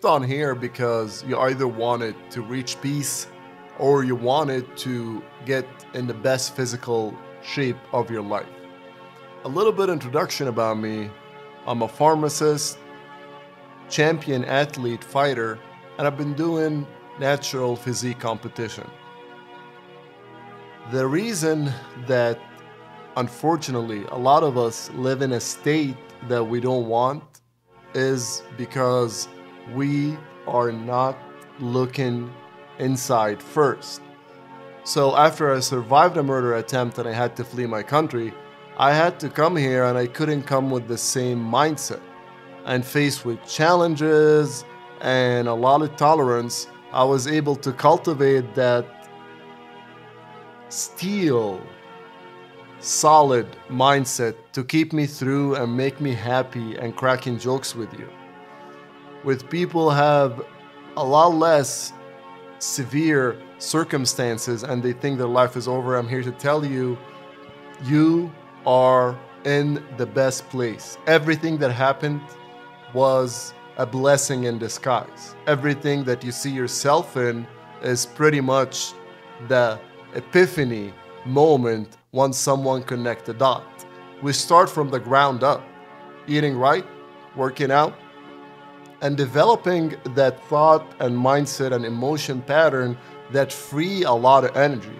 clicked on here because you either wanted to reach peace or you wanted to get in the best physical shape of your life. A little bit introduction about me. I'm a pharmacist, champion athlete, fighter, and I've been doing natural physique competition. The reason that unfortunately a lot of us live in a state that we don't want is because we are not looking inside first. So after I survived a murder attempt and I had to flee my country, I had to come here and I couldn't come with the same mindset. And faced with challenges and a lot of tolerance, I was able to cultivate that steel solid mindset to keep me through and make me happy and cracking jokes with you. With people have a lot less severe circumstances and they think their life is over, I'm here to tell you you are in the best place. Everything that happened was a blessing in disguise. Everything that you see yourself in is pretty much the epiphany moment once someone connect the dot. We start from the ground up, eating right, working out, and developing that thought and mindset and emotion pattern that free a lot of energy.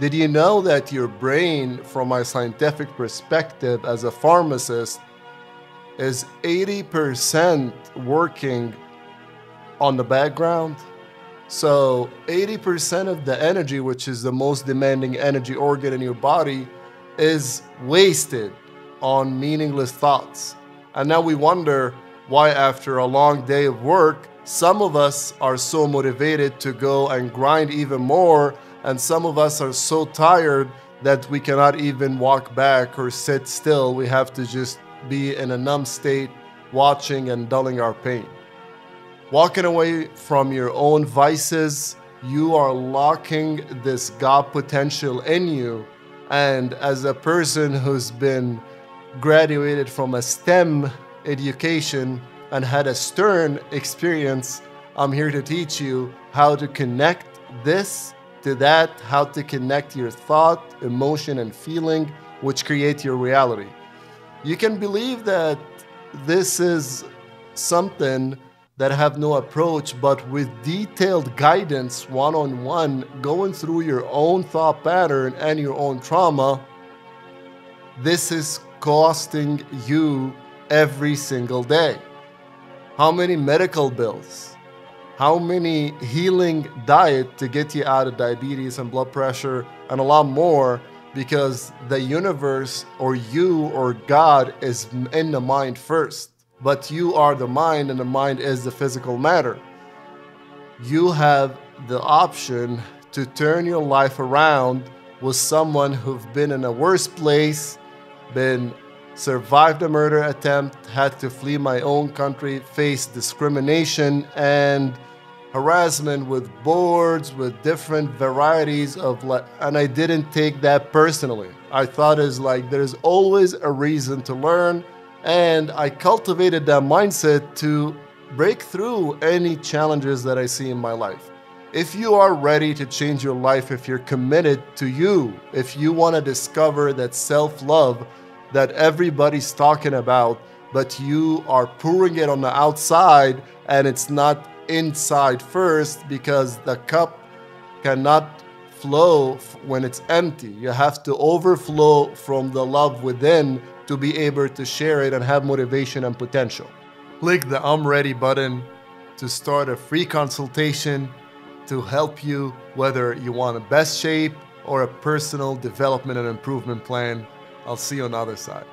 Did you know that your brain, from my scientific perspective as a pharmacist, is 80% working on the background? So 80% of the energy, which is the most demanding energy organ in your body, is wasted on meaningless thoughts. And now we wonder why, after a long day of work, some of us are so motivated to go and grind even more, and some of us are so tired that we cannot even walk back or sit still. We have to just be in a numb state, watching and dulling our pain. Walking away from your own vices, you are locking this God potential in you. And as a person who's been graduated from a STEM education and had a stern experience, I'm here to teach you how to connect this to that, how to connect your thought, emotion, and feeling, which create your reality. You can believe that this is something that have no approach, but with detailed guidance one on one, going through your own thought pattern and your own trauma, this is costing you every single day. How many medical bills? How many healing diet to get you out of diabetes and blood pressure and a lot more because the universe or you or God is in the mind first but you are the mind and the mind is the physical matter. You have the option to turn your life around with someone who've been in a worse place, been survived a murder attempt, had to flee my own country, faced discrimination and harassment with boards, with different varieties of and I didn't take that personally. I thought is like there's always a reason to learn and I cultivated that mindset to break through any challenges that I see in my life. If you are ready to change your life, if you're committed to you, if you want to discover that self love that everybody's talking about, but you are pouring it on the outside and it's not inside first because the cup cannot flow when it's empty. You have to overflow from the love within to be able to share it and have motivation and potential. Click the I'm ready button to start a free consultation to help you whether you want a best shape or a personal development and improvement plan. I'll see you on the other side.